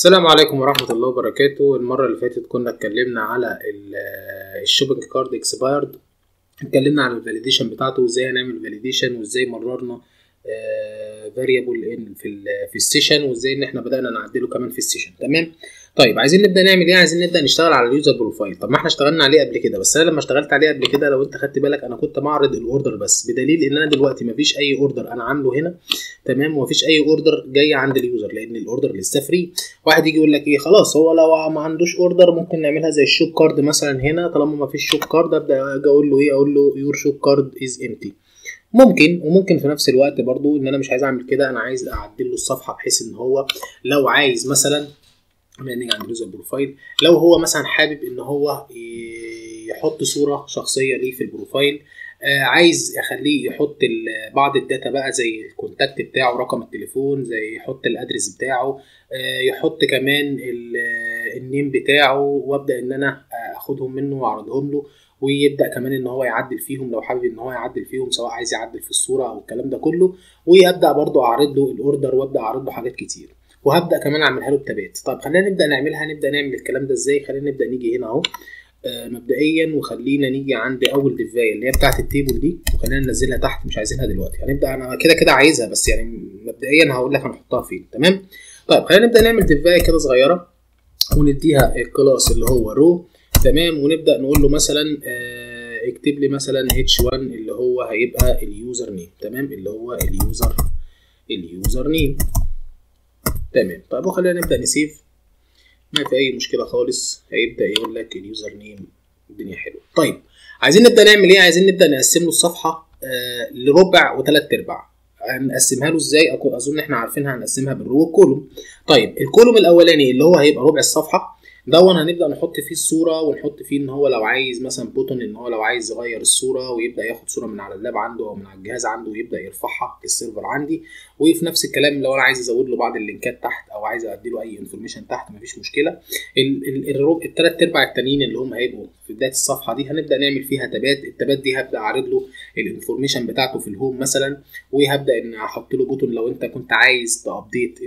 السلام عليكم ورحمة الله وبركاته. المرة اللي فاتت كنا اتكلمنا على ال shopping cart expired اتكلمنا عن ال validation بتاعته وازاي هنعمل validation وازاي مررنا variable ان في في ال session وازاي ان إحنا بدأنا نعدله كمان في ال session. تمام؟ طيب عايزين نبدأ نعمل إيه؟ عايزين نبدأ نشتغل على ال user profile. طب ما إحنا اشتغلنا عليه قبل كده بس أنا لما اشتغلت عليه قبل كده لو أنت خدت بالك أنا كنت معرض ال order بس بدليل إن أنا دلوقتي مفيش أي order أنا عامله هنا تمام؟ ومفيش أي order جاي عند ال user لأن ال order لسه free واحد يجي يقول لك إيه خلاص هو لو ما عندوش order ممكن نعملها زي الشوب كارد مثلا هنا طالما ما فيش shop cart أبدأ أجي أقول له إيه أقول له يور shop cart از امتي ممكن وممكن في نفس الوقت برضو إن أنا مش عايز أعمل كده أنا عايز أعدل له الصفحة بحيث إن هو لو عايز مثلا نيجي عند ال user profile لو هو مثلا حابب إن هو يحط صورة شخصية ليه في ال profile آه عايز اخليه يحط بعض ال data بقى زي ال contact بتاعه رقم التليفون زي يحط ال address بتاعه آه يحط كمان ال name بتاعه وأبدأ إن أنا أخدهم منه وأعرضهم له ويبدأ كمان إن هو يعدل فيهم لو حابب إن هو يعدل فيهم سواء عايز يعدل في الصورة أو الكلام ده كله وأبدأ برضو أعرض له ال order وأبدأ أعرض له حاجات كتير. وهبدأ كمان أعملها له بتابات. طب خلينا نبدأ نعملها نبدأ نعمل الكلام ده إزاي؟ خلينا نبدأ نيجي هنا أهو. آه مبدئيا وخلينا نيجي عند أول ديفايه اللي هي بتاعة ال table دي وخلينا ننزلها تحت مش عايزينها دلوقتي. هنبدأ أنا كده كده عايزها بس يعني مبدئيا هقول لك هنحطها فين. تمام؟ طيب خلينا نبدأ نعمل ديفايه كده صغيرة ونديها ال class اللي هو row. تمام؟ ونبدأ نقول له مثلا آه اكتب لي مثلا h1 اللي هو هيبقى ال username تمام؟ اللي هو ال user ال username تمام. طيب وخلينا نبدأ نسيف. ما في أي مشكلة خالص. هيبدأ يقول لك ال username الدنيا حلوة. طيب عايزين نبدأ نعمل إيه؟ عايزين نبدأ نقسم له الصفحة آه لربع وثلاث أرباع. هنقسمها له إزاي؟ أظن إحنا عارفينها هنقسمها بال row وال column طيب ال column الأولاني اللي هو هيبقى ربع الصفحة دوت هنبدا نحط فيه الصورة ونحط فيه إن هو لو عايز مثلا button إن هو لو عايز يغير الصورة ويبدأ ياخد صورة من على ال lap عنده أو من على الجهاز عنده ويبدأ يرفعها لل server عندي. وفي نفس الكلام لو أنا عايز أزود له بعض اللينكات تحت أو عايز أدي له أي information تحت مفيش مشكلة. الثلاث أرباع التانيين اللي هم هيبقوا في بداية الصفحة دي هنبدأ نعمل فيها تابات. التابات دي هبدأ أعرض له ال information بتاعته في ال home مثلا وهبدأ إن أحط له button لو أنت كنت عايز ت update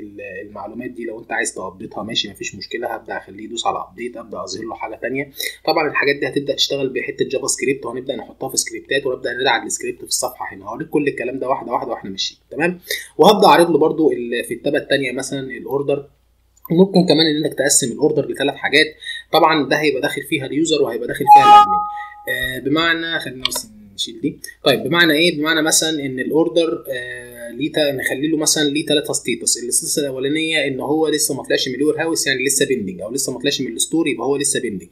المعلومات دي لو أنت عايز ت update ها ماشي مفيش مشكلة. هبدأ أخليه يدوس update أبدأ أظهر له حاجة ثانية طبعا الحاجات دي هتبدأ تشتغل بحتة JavaScript وهنبدأ نحطها في سكريبتات ونبدأ ندعم السكريبت في الصفحة هنا. هوريك كل الكلام ده واحدة واحدة وإحنا ماشيين. تمام؟ وهبدأ أعرض له برده في التابه الثانية مثلا ال order ممكن كمان إنك تقسم ال order لثلاث حاجات. طبعا ده هيبقى داخل فيها ال user وهيبقى داخل فيها ال admin آه بمعنى خلينا بس نشيل دي. طيب بمعنى إيه؟ بمعنى مثلا إن ال order آه ليه نخلي له مثلا ليه ثلاثة status ال status الأولانية إن هو لسه ما طلعش من ال warehouse يعني لسه pending أو لسه ما طلعش من ال store يبقى هو لسه pending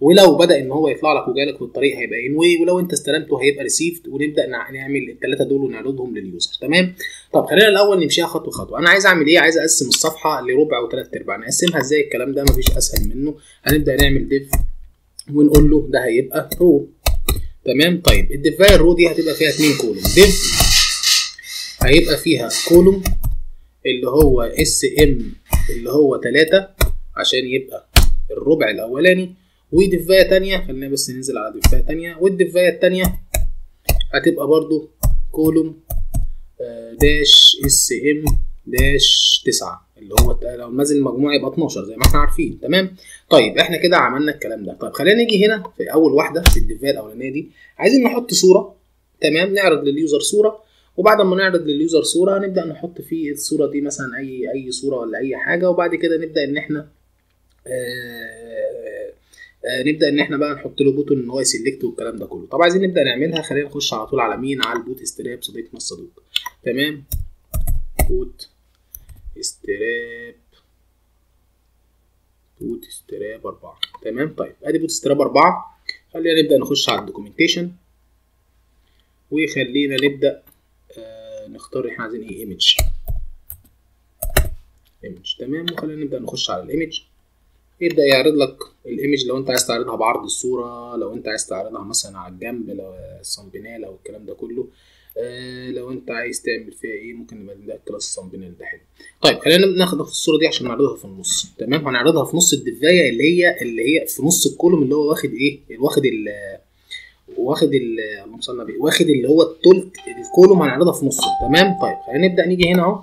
ولو بدأ إن هو يطلع لك وجالك في الطريق هيبقى on way ولو أنت استلمته هيبقى received ونبدأ نعمل الثلاثه دول ونعرضهم لل user. تمام؟ طب خلينا الأول نمشيها خطوة خطوة. أنا عايز أعمل إيه؟ عايز أقسم الصفحة لربع وثلاث أرباع. نقسمها إزاي؟ الكلام ده مفيش أسهل منه. هنبدأ نعمل div ونقول له ده هيبقى row تمام؟ طيب الديفاية row دي هتبقى فيها اتنين column. div هيبقى فيها column اللي هو sm اللي هو 3 عشان يبقى الربع الأولاني ودفاية تانية خلينا بس ننزل على دفاية تانية والدفاية التانية هتبقى برضو column dash sm dash 9 اللي هو لو نازل المجموع يبقى 12 زي ما إحنا عارفين. تمام؟ طيب إحنا كده عملنا الكلام ده. طيب خلينا نيجي هنا في أول واحدة في الدفايه الأولانية دي. عايزين نحط صورة. تمام؟ نعرض لل user صورة. وبعد ما نعرض لل user صورة هنبدا نحط في الصورة دي مثلا أي أي صورة ولا أي حاجة. وبعد كده نبدأ إن إحنا آآ آآ نبدأ إن إحنا بقى نحط له button إن هو ي select والكلام ده كله. طب عايزين نبدأ نعملها. خلينا نخش على طول على مين؟ على ال Bootstrap صديقنا الصدوق. تمام؟ Bootstrap Bootstrap 4 تمام؟ طيب أدي Bootstrap 4 خلينا نبدأ نخش على ال documentation وخلينا نبدأ آه نختار إحنا عايزين إيه؟ image image تمام؟ وخلينا نبدأ نخش على ال image يبدأ يعرض لك ال image لو أنت عايز تعرضها بعرض الصورة لو أنت عايز تعرضها مثلا على الجنب لو ال thumbnail أو الكلام ده كله. آه لو انت عايز تعمل فيها إيه ممكن نبقى نبدأ class ال thumbnail ده حلو طيب خلينا ناخد الصورة دي عشان نعرضها في النص تمام؟ هنعرضها في نص الدفاية اللي هي اللي هي في نص ال column اللي هو واخد إيه واخد ال واخد اللهم صل على واخد اللي هو التلت ال column هنعرضها في نصه تمام؟ طيب خلينا نبدأ نيجي هنا اهو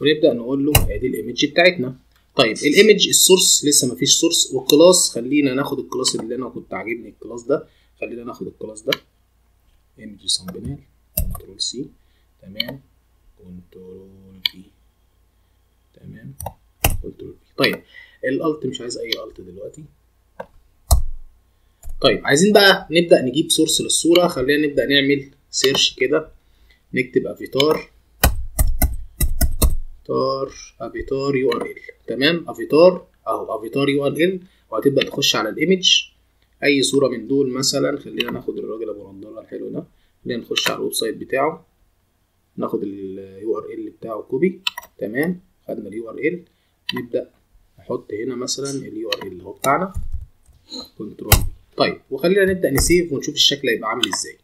ونبدأ نقول له ادي ال image بتاعتنا. طيب ال image ال source لسه مفيش source وال class خلينا ناخد ال class اللي أنا كنت عاجبني ال class ده خلينا ناخد ال class ده. image sampling control C تمام control V تمام control V طيب ال alt مش عايز أي الت دلوقتي. طيب عايزين بقى نبدأ نجيب source للصورة. خلينا نبدأ نعمل search كده. نكتب avatar avatar avatar URL تمام؟ افيتار أهو avatar URL وهتبدأ تخش على ال image أي صورة من دول مثلا خلينا ناخد الراجل أبو نضاره الحلو ده. خلينا نخش على ال website بتاعه. ناخد ال URL بتاعه copy تمام؟ خدنا ال URL نبدأ نحط هنا مثلا ال URL اهو بتاعنا. control طيب وخلينا نبدأ ن save ونشوف الشكل هيبقى عامل إزاي.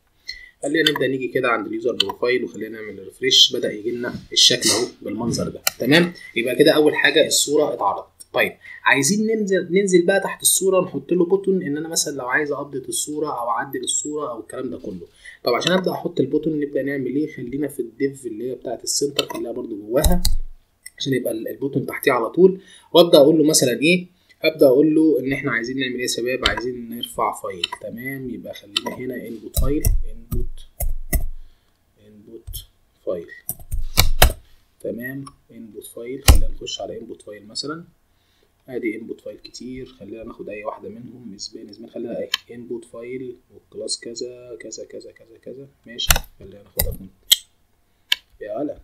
خلينا نبدأ نيجي كده عند ال user profile وخلينا نعمل refresh بدأ يجي لنا الشكل أهو بالمنظر ده. تمام؟ يبقى كده أول حاجة الصورة اتعرضت. طيب عايزين ننزل ننزل بقى تحت الصورة نحط له button إن أنا مثلا لو عايز update الصورة أو أعدل الصورة أو الكلام ده كله. طب عشان أبدأ أحط ال button نبدأ نعمل إيه؟ خلينا في ال div اللي هي بتاعة ال center خليها برده جواها عشان يبقى ال button تحتيه على طول. وأبدأ أقول له مثلا إيه؟ أبدأ أقول له إن إحنا عايزين نعمل إيه يا شباب؟ عايزين نرفع file تمام؟ يبقى خلينا هنا input file input input file تمام؟ input file خلينا نخش على input file مثلا. ادي input file كتير خلينا ناخد أي واحدة منهم نسبيا نسبيا خلينا إيه input file وال class كذا كذا كذا كذا كذا. ماشي. خلينا ناخدها يا ولا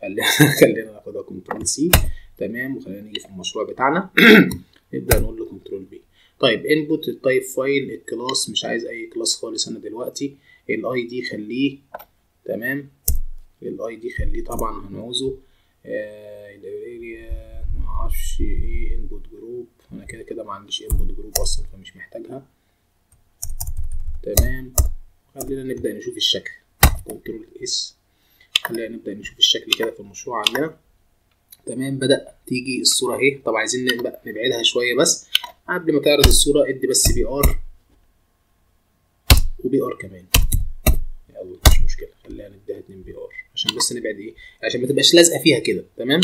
خلينا خلينا ناخدها control C تمام. وخلينا نيجي في المشروع بتاعنا. نبدأ نقول له control V طيب input ال type file ال class. مش عايز أي class خالص أنا دلوقتي. ال ID خليه. تمام. ال ID خليه طبعا هنعوزه. آه معرفش إيه input group أنا كده كده ما عنديش input group أصلا فمش محتاجها. تمام. خلينا نبدأ نشوف الشكل. control S خلينا نبدأ نشوف الشكل كده في المشروع عندنا. تمام. بدأ تيجي الصورة اهي. طب عايزين نبعدها شوية بس. قبل ما تعرض الصورة ادي بس br و br كمان. يلا مش مشكلة. خلينا نديها 2 br عشان بس نبعد إيه؟ عشان ما تبقاش لازقة فيها كده. تمام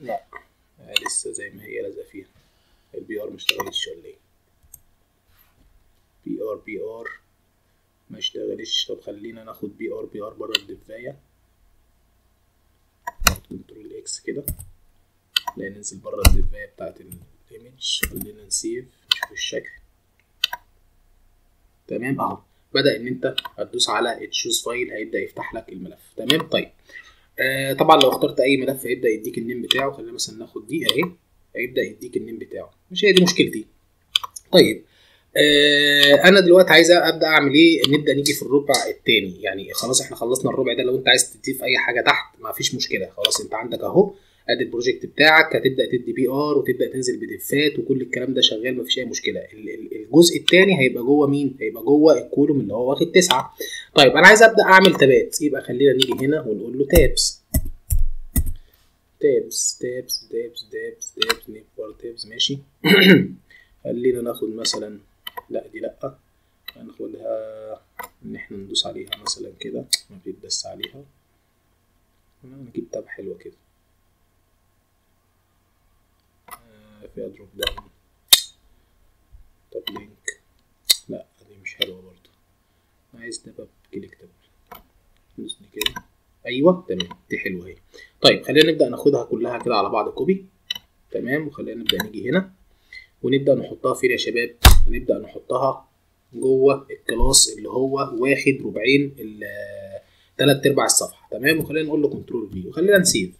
لا لسه زي ما هي لازقة فيها. ال br مشتغلتش ولا إيه؟ br br ما اشتغلتش. طب خلينا ناخد br br بره ال div اية. control X كده. لا ننزل بره ال div اية بتاعت ال image خلينا ن save نشوف الشكل. تمام؟ أهو. بدأ إن أنت هتدوس على choose file هيبدأ يفتح لك الملف. تمام؟ طيب. آه طبعا لو اخترت أي ملف هيبدأ يديك ال name بتاعه. خلينا مثلا ناخد دي أهي. هيبدأ يديك ال name بتاعه. مش هي دي مشكلتي. طيب آه أنا دلوقتي عايز أبدأ أعمل إيه؟ نبدأ نيجي في الربع الثاني يعني خلاص إحنا خلصنا الربع ده. لو أنت عايز تضيف أي حاجة تحت ما فيش مشكلة. خلاص أنت عندك أهو. ادي ال project بتاعك هتبدأ تدي br وتبدأ تنزل ب div ات وكل الكلام ده شغال مفيش أي مشكلة. الجزء الثاني هيبقى جوه مين؟ هيبقى جوه ال column اللي هو واخد تسعة. طيب أنا عايز أبدأ أعمل tab ات. يبقى خلينا نيجي هنا ونقول له tabs tabs tabs tabs tabs tabs navbar tabs ماشي. خلينا ناخد مثلا لا دي لأ. هناخدها إن إحنا ندوس عليها مثلا كده ما بيتدس عليها. نجيب tab حلوة كده. فيها dropdown طب link لا دي مش حلوة برضو عايز نبقى clickable دي كده أيوه تمام. دي حلوة اهي طيب خلينا نبدأ ناخدها كلها كده على بعض copy. تمام وخلينا نبدأ نيجي هنا. ونبدأ نحطها فين يا شباب؟ هنبدأ نحطها جوه ال class اللي هو واخد ربعين تلات أرباع الصفحة. تمام وخلينا نقول له control V وخلينا ن save.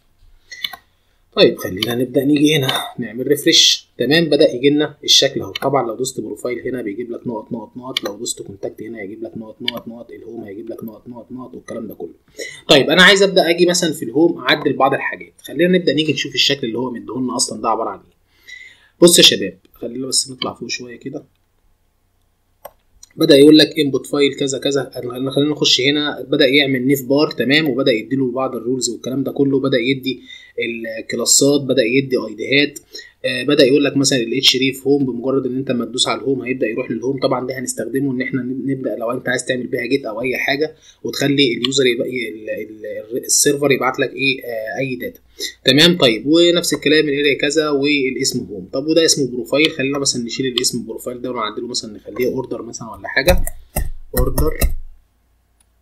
طيب خلينا نبدأ نيجي هنا نعمل refresh تمام بدأ يجي لنا الشكل أهو. طبعا لو دوست profile هنا بيجيب لك نقط نقط نقط. لو دوست contact هنا هيجيب لك نقط نقط نقط. ال home هيجيب لك نقط نقط نقط والكلام ده كله. طيب أنا عايز أبدأ أجي مثلا في ال home أعدل بعض الحاجات. خلينا نبدأ نيجي نشوف الشكل اللي هو مديهولنا أصلا ده عبارة عن إيه. بص يا شباب خلينا بس نطلع فوق شوية كده. بدأ يقول لك input file كذا كذا. خلينا نخش هنا. بدأ يعمل navbar تمام؟ وبدأ يديله بعض ال roles والكلام ده كله. بدأ يدي ال class ات بدأ يدي ID هات. بدأ يقول لك مثلا ال href home بمجرد إن أنت ما تدوس على ال home هيبدأ يروح لل home طبعا ده هنستخدمه إن إحنا نبدأ لو أنت عايز تعمل بيها get أو أي حاجة وتخلي ال user يبقى ال server يبعت لك إيه آه أي data تمام؟ طيب. ونفس الكلام ال aria كذا والاسم home طب وده اسمه profile خلينا مثلا نشيل الاسم profile ده ونعدله مثلا نخليه order مثلا ولا حاجة. order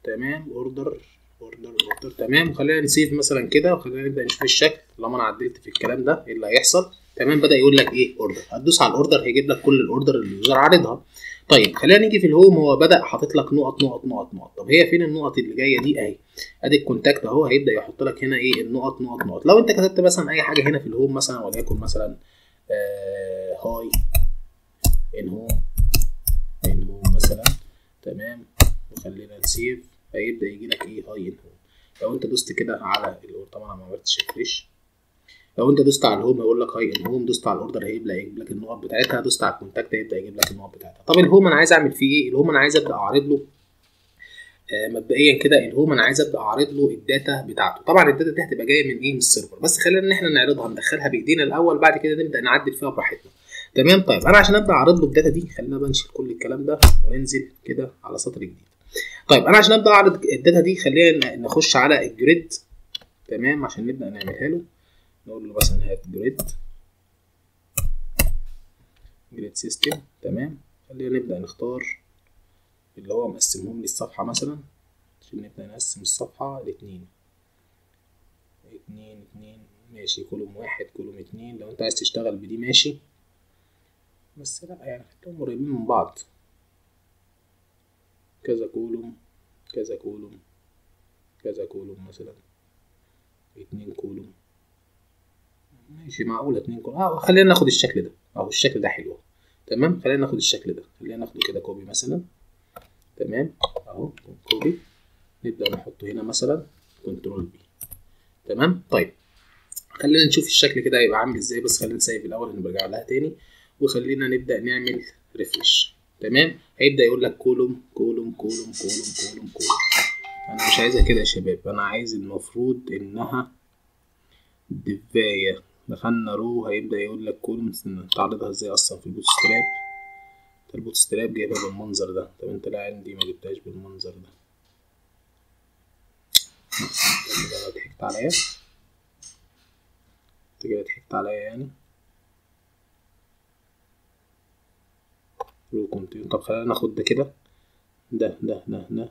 تمام؟ order order order تمام؟ وخلينا ن save مثلا كده وخلينا نبدأ نشوف الشكل. لما أنا عدلت في الكلام ده إيه اللي هيحصل؟ تمام بدأ يقول لك إيه؟ order هتدوس على ال order هيجيب لك كل ال order اللي ال user عارضها. طيب خلينا نيجي في ال home هو بدأ حاطط لك نقط نقط نقط نقط. طب هي فين النقط اللي جاية دي؟ أهي. أدي ال contact أهو هيبدأ يحط لك هنا إيه؟ النقط نقط نقط. لو أنت كتبت مثلا أي حاجة هنا في ال home مثلا وليكن مثلا آه hi in home in home مثلا. تمام؟ وخلينا نسيف. هيبدأ يجي لك إيه؟ hi in home لو أنت دوست كده على ال order طبعا ما عملتش refresh لو انت دوست على ال home هيقول لك hi in home دوست على ال order هيبدا يجيب لك النقط بتاعتها دوست على ال contact هيبدا يجيب لك النقط بتاعتها. طب ال home أنا عايز أعمل فيه إيه؟ ال home أنا عايز أبدأ أعرض له آه مبدئيا كده ال home أنا عايز أبدأ أعرض له ال data بتاعته. طبعا ال data دي هتبقى جاية من إيه؟ من ال server. بس خلينا إن إحنا نعرضها ندخلها بإيدينا الأول بعد كده نبدأ نعدل فيها براحتنا. تمام؟ طيب أنا عشان أبدأ أعرض له ال data دي خلينا بقى نشيل كل الكلام ده وننزل كده على سطر جديد. طيب أنا عشان أبدأ أعرض ال data دي خلينا نخش على ال grid. تمام؟ عشان نبدأ نعملها له. نقول له مثلا هات grid grid system تمام. خلينا نبدأ نختار اللي هو مقسمهم لي الصفحة مثلا. عشان نبدأ نقسم الصفحة لاتنين. اتنين اتنين ماشي. column واحد column اتنين. لو انت عايز تشتغل بدي ماشي. بس لا يعني خليهم قريبين من بعض. كذا column كذا column كذا column مثلا. اتنين column ماشي معقولة اتنين column آه خلينا ناخد الشكل ده. أهو الشكل ده حلو تمام؟ خلينا ناخد الشكل ده. خلينا ناخده كده copy مثلا. تمام؟ أهو copy. نبدأ نحطه هنا مثلا. control V. تمام؟ طيب. خلينا نشوف الشكل كده هيبقى عامل إزاي. بس خلينا نسيب الأول هنرجع لها تاني. وخلينا نبدأ نعمل refresh تمام؟ هيبدأ يقول لك column column column column column column أنا مش عايزها كده يا شباب. أنا عايز المفروض إنها div اية. دخلنا row هيبدأ يقول لك column تعرضها إزاي أصلا في ال Bootstrap. ال Bootstrap جايبها بالمنظر ده. طب أنت لا عندي ما جبتهاش بالمنظر ده. ضحكت عليا. انت كده ضحكت عليا يعني. row contain طب خلينا ناخد ده كده. ده ده ده ده.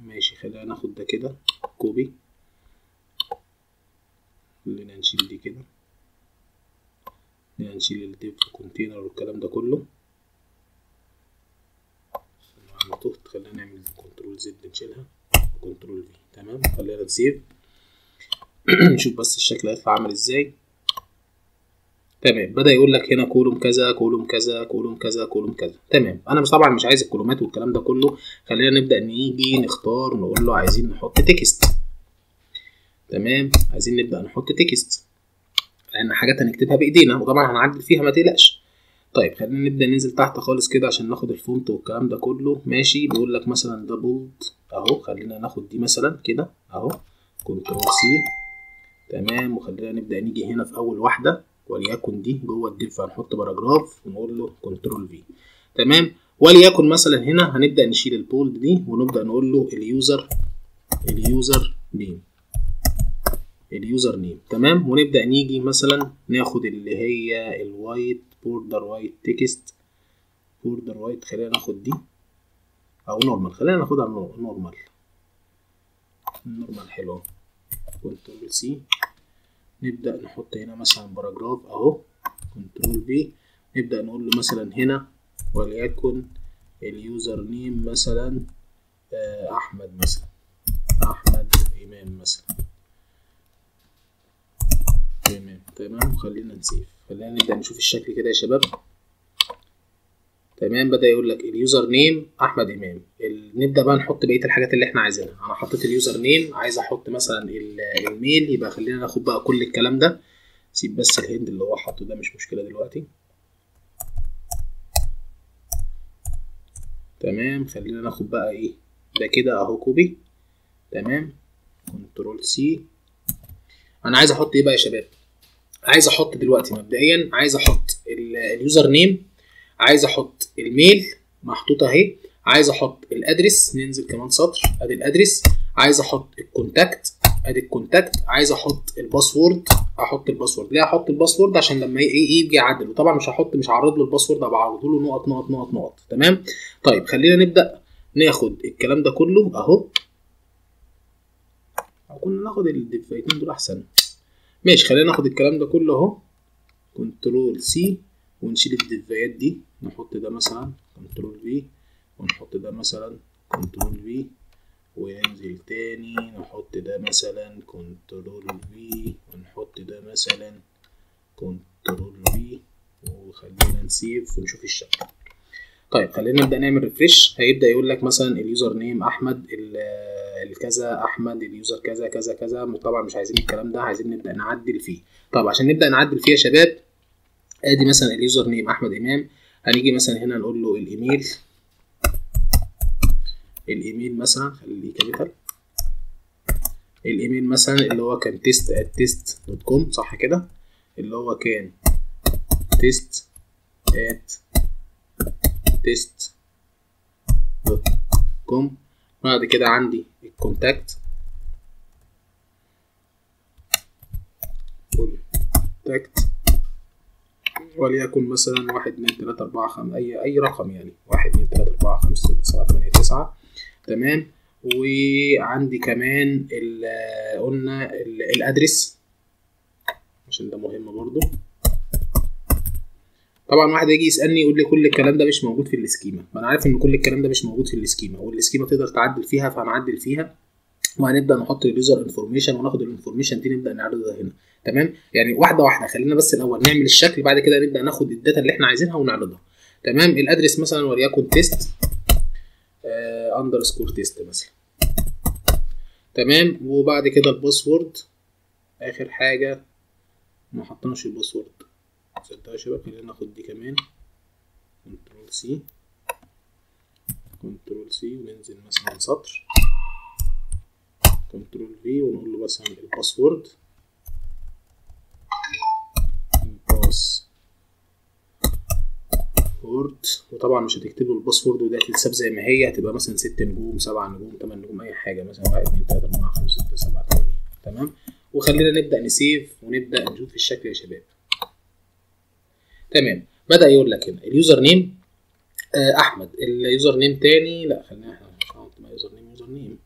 ماشي خلينا ناخد ده كده. copy. خلينا نشيل دي كده. نشيل ال div container والكلام ده كله. خلينا نعمل control Z نشيلها و control V تمام؟ خلينا نسيب. نشوف بس الشكل هيطلع عامل إزاي. تمام. بدأ يقول لك هنا column كذا column كذا column كذا column كذا. تمام. أنا طبعا مش عايز ال column ات والكلام ده كله. خلينا نبدأ نيجي نختار نقول له عايزين نحط text تمام؟ عايزين نبدأ نحط text لأن حاجات هنكتبها بإيدينا وطبعا هنعدل فيها ما تقلقش. طيب خلينا نبدأ ننزل تحت خالص كده عشان ناخد ال font والكلام ده كله. ماشي بيقول لك مثلا ده bold أهو خلينا ناخد دي مثلا كده أهو control C تمام وخلينا نبدأ نيجي هنا في أول واحدة وليكن دي جوه ال div هنحط paragraph ونقول له control V تمام وليكن مثلا هنا هنبدأ نشيل ال bold دي ونبدأ نقول له ال user ال username ال username تمام؟ ونبدأ نيجي مثلا ناخد اللي هي ال white border white text border white خلينا ناخد دي. أو normal خلينا ناخدها normal normal حلو control C نبدأ نحط هنا مثلا paragraph أهو. control V نبدأ نقول له مثلا هنا وليكن ال username مثلا أحمد مثلا. أحمد إمام مثلا. تمام تمام؟ خلينا نسيف. خلينا نبدأ نشوف الشكل كده يا شباب. تمام بدأ يقول لك ال username أحمد إمام. ال... نبدأ بقى نحط بقية الحاجات اللي إحنا عايزينها. أنا حطيت ال username عايز أحط مثلا ال mail يبقى خلينا ناخد بقى كل الكلام ده. سيب بس الهند اللي هو حاطه ده مش مشكلة دلوقتي. تمام خلينا ناخد بقى إيه؟ ده كده أهو copy تمام control C أنا عايز أحط إيه بقى يا شباب؟ عايز أحط دلوقتي مبدئيا عايز أحط ال- ال username عايز أحط ال mail محطوطة اهي عايز أحط ال address ننزل كمان سطر ادي ال address عايز أحط ال contact ادي ال contact عايز أحط ال password أحط ال password. ليه أحط ال password؟ عشان لما ي- ي- يجي يعدل. وطبعا مش هحط مش هعرض له ال password ابقى بعرض له نقط نقط نقط نقط. تمام؟ طيب خلينا نبدأ. ناخد الكلام ده كله اهو. كنا ناخد ال div ايتين دول أحسن. ماشي خلينا ناخد الكلام ده كله اهو. control C ونشيل ال div ايات دي. نحط ده مثلا control V ونحط ده مثلا control V وننزل تاني. نحط ده مثلا control V ونحط ده مثلا control V. وخلينا نسيف ونشوف الشكل. طيب خلينا نبدأ نعمل refresh هيبدأ يقول لك مثلا ال username أحمد الكذا أحمد ال user كذا كذا كذا. طبعا مش عايزين الكلام ده عايزين نبدأ نعدل فيه. طب عشان نبدأ نعدل فيه يا شباب آدي مثلا ال username أحمد إمام. هنيجي مثلا هنا نقول له ال email. ال email مثلا خليه capital ال email مثلا اللي هو كان test at test dot com صح كده؟ اللي هو كان test at test dot com بعد كده عندي ال contact contact وليكن مثلا واحد اتنين تلاتة أربعة خمسة أي أي رقم يعني. واحد اتنين تلاتة أربعة خمسة ستة سبعة تمانية تسعة. تمام؟ وعندي كمان قلنا ال- ال address. عشان ده مهم برضو. طبعا واحد يجي يسألني يقول لي كل الكلام ده مش موجود في ال schema. فانا عارف إن كل الكلام ده مش موجود في ال schema وال schema تقدر تعدل فيها فهنعدل فيها وهنبدأ نحط ال user information وناخد ال information دي نبدأ نعرضها هنا. تمام؟ يعني واحدة واحدة خلينا بس الأول نعمل الشكل بعد كده نبدأ ناخد ال data اللي إحنا عايزينها ونعرضها. تمام؟ ال address مثلا وليكن test underscore test مثلا. تمام؟ وبعد كده ال password آخر حاجة ما حطيناش ال password. تصدقوا يا شباب خلينا ناخد دي كمان. control C. control C وننزل مثلا سطر. control V ونقول له مثلا ال password. password وطبعا مش هتكتب له ال password وده هتتساب زي ما هي. هتبقى مثلا ست نجوم سبع نجوم تمن نجوم أي حاجة. مثلا واحد اتنين تلاتة أربعة خمسة ستة سبعة تمانية. تمام؟ وخلينا نبدأ ن save ونبدأ نشوف الشكل يا شباب. تمام. بدأ يقول لك هنا ال user name آه أحمد. ال user name تاني لا خلينا إحنا مع user name user name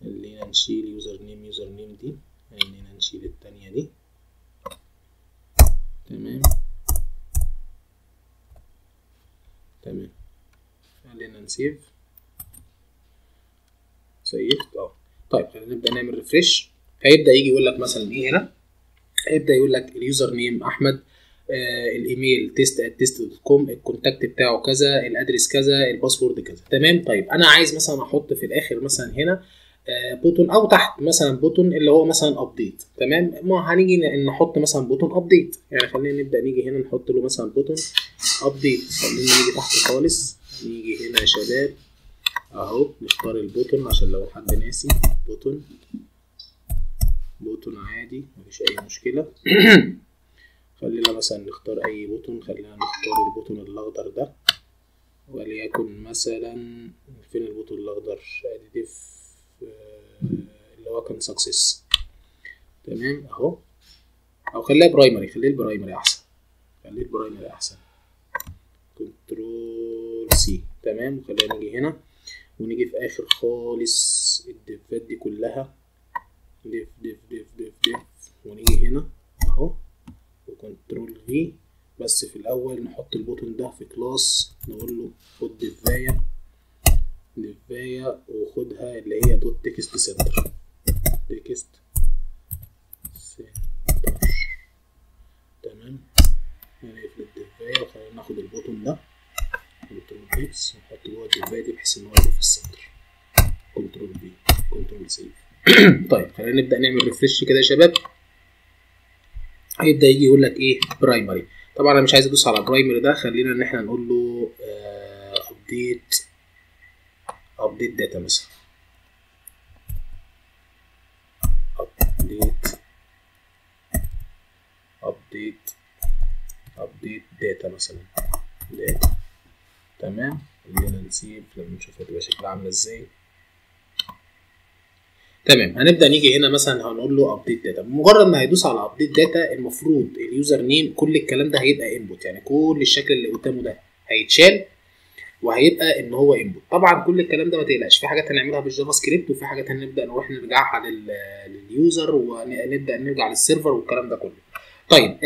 خلينا نشيل user name user name دي. خلينا نشيل التانية دي. تمام. تمام. خلينا ن save. save ت. آه. طيب خلينا نبدأ نعمل refresh هيبدأ يجي يقول لك مثلا إيه هنا؟ هيبدأ يقول لك ال user name أحمد آه ال email test test dot com ال contact بتاعه كذا ال address كذا ال password كذا. تمام؟ طيب أنا عايز مثلا أحط في الآخر مثلا هنا آه button أو تحت مثلا button اللي هو مثلا update تمام؟ ما هنيجي نحط مثلا button update يعني خلينا نبدأ نيجي هنا نحط له مثلا button update خلينا نيجي تحت خالص. نيجي هنا يا شباب. أهو نختار ال button عشان لو حد ناسي. button button عادي مفيش أي مشكلة. خلينا مثلا نختار أي button خلينا نختار ال button الأخضر ده. وليكن مثلا فين ال button الأخضر؟ additive اللي هو كان success تمام؟ أهو. أو خليها primary خليه ال primary أحسن. خليه ال primary أحسن. control C تمام؟ وخلينا نيجي هنا. ونيجي في آخر خالص ال div ات دي كلها div div div div div ونيجي هنا اهو و control V بس في الأول نحط ال button ده في class نقول له خد div ايه div ايه وخدها اللي هي dot text center. text center. تمام؟ هنقفل ال div ايه وخلينا ناخد ال button ده. control X ونحط جوه ال div ايه دي بحيث إن هو يبقى في ال center. control V control save. طيب خلينا نبدأ نعمل refresh كده يا شباب. هيبدأ يجي يقول لك إيه؟ primary طبعا أنا مش عايز أدوس على primary ده خلينا إن إحنا نقول له ابديت update data مثلا. update update update data مثلا. data تمام؟ خلينا ن save لما نشوف هتبقى شكلها عاملة إزاي. تمام. هنبدأ نيجي هنا مثلا هنقول له update data بمجرد ما هيدوس على update data المفروض ال user name كل الكلام ده هيبقى input يعني كل الشكل اللي قدامه ده هيتشال وهيبقى إن هو input طبعا كل الكلام ده ما تقلقش. في حاجات هنعملها بال JavaScript وفي حاجات هنبدأ نروح نرجعها لل user ونبدأ نرجع لل server والكلام ده كله. طيب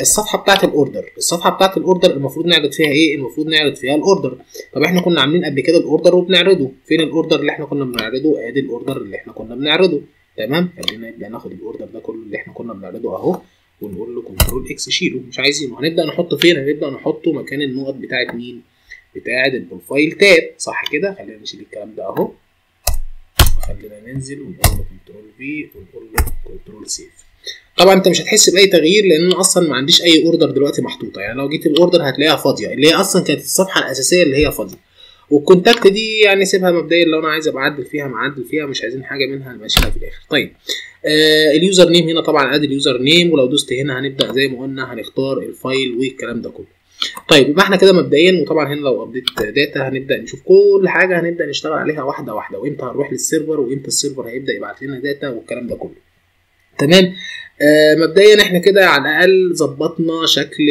الصفحة بتاعت ال order. الصفحة بتاعت ال order المفروض نعرض فيها إيه؟ المفروض نعرض فيها ال order. طب إحنا كنا عاملين قبل كده ال order وبنعرضه. فين ال order اللي إحنا كنا بنعرضه؟ أدي ال order اللي إحنا كنا بنعرضه. تمام؟ خلينا نبدا ناخد ال order ده كله اللي إحنا كنا بنعرضه أهو ونقول له control X شيله. مش عايزينه هنبدأ نحطه فين؟ هنبدأ نحطه مكان النقط بتاعت مين؟ بتاعت ال profile tab صح كده؟ خلينا نشيل الكلام ده أهو. خلينا ننزل ونقول له control V ونقول له control save طبعا أنت مش هتحس بأي تغيير لأن أنا أصلا ما عنديش أي order دلوقتي محطوطة. يعني لو جيت ال order هتلاقيها فاضية. اللي هي أصلا كانت الصفحة الأساسية اللي هي فاضية. وال contact دي يعني سيبها مبدئيا لو أنا عايز أبقى أعدل فيها نعدل فيها مش عايزين حاجة منها نمشيها في الآخر. طيب. آه ال user name هنا طبعا أدي ال user name ولو دوست هنا هنبدأ زي ما قلنا هنختار ال file والكلام ده كله. طيب يبقى إحنا كده مبدئيا وطبعا هنا لو update data هنبدأ نشوف كل حاجة هنبدأ نشتغل عليها واحدة واحدة. وإمتى هنروح لل server وإمتى ال server هيبدأ يبعت لنا data والكلام ده كله. تمام؟ آه مبدئيا إحنا كده على الأقل ظبطنا شكل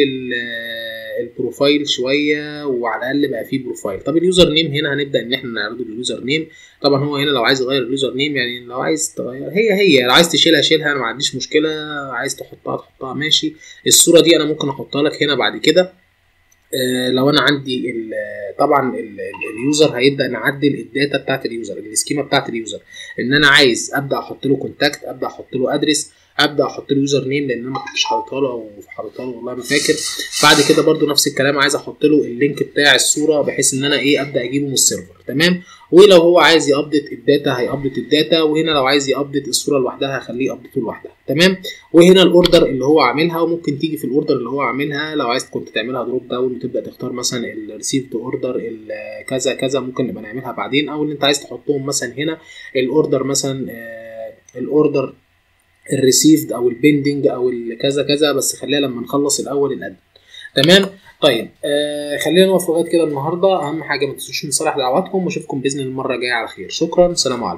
ال profile شوية وعلى الأقل بقى فيه profile طب ال user name هنا هنبدأ إن إحنا نعرضه بال user name طبعا هو هنا لو عايز يغير ال user name يعني لو عايز تغير هي هي لو عايز تشيلها شيلها أنا ما عنديش مشكلة. عايز تحطها تحطها ماشي. الصورة دي أنا ممكن أحطها لك هنا بعد كده. آه لو أنا عندي طبعا ال ال user هيبدأ نعدل ال data بتاعت ال user ال schema بتاعت ال user. إن أنا عايز أبدأ أحط له contact أبدأ أحط له address ابدا أحط له username لأن أنا ما كنتش حاططها له أو حاططها له والله ما فاكر. بعد كده برده نفس الكلام عايز أحط له ال link بتاع الصورة بحيث إن أنا إيه أبدأ أجيبه من ال server. تمام؟ ولو هو عايز يابديت الداتا هيابديت الداتا وهنا لو عايز ي update الصورة لوحدها هخليه ي update ه لوحدها. تمام؟ وهنا ال order اللي هو عاملها وممكن تيجي في ال order اللي هو عاملها لو عايز كنت تعملها drop down وتبدأ تختار مثلا ال received order كذا كذا ممكن نبقى نعملها بعدين. أو اللي أنت عايز تحطهم مثلا هنا ال order مثلا آه ال order ال received أو ال pending أو كذا كذا بس خليها لما نخلص الأول ال admin تمام؟ طيب آه خلينا نقف لغاية كده النهارده. أهم حاجة ما تنسوش صالح دعواتكم وأشوفكم بإذن الله المرة الجاية على خير. شكرا سلام عليكم.